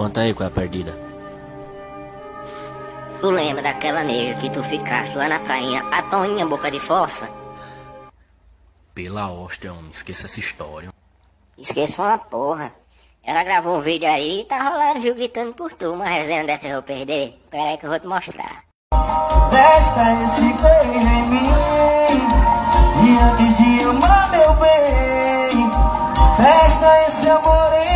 Conta aí qual é a perdida. Tu lembra daquela nega que tu ficasse lá na prainha, a Toninha Boca de força? Pela hóstia, homem, esqueça essa história. Esqueça uma porra. Ela gravou um vídeo aí e tá rolando, viu, gritando por tu. Uma resenha dessa eu vou perder. Pera aí que eu vou te mostrar. Festa esse beijo em mim E antes de amar meu bem Festa esse amor em